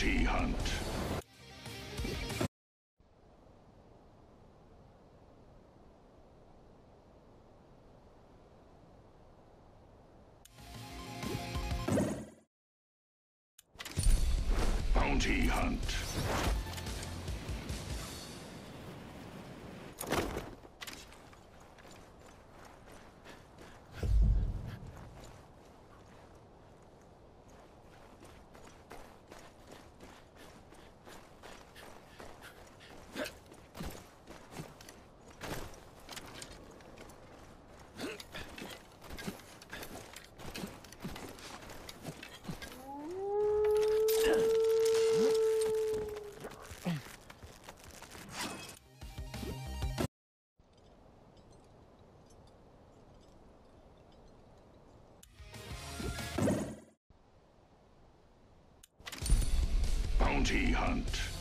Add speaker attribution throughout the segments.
Speaker 1: Bounty hunt. Bounty hunt. Bounty hunt.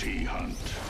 Speaker 1: Bounty hunt.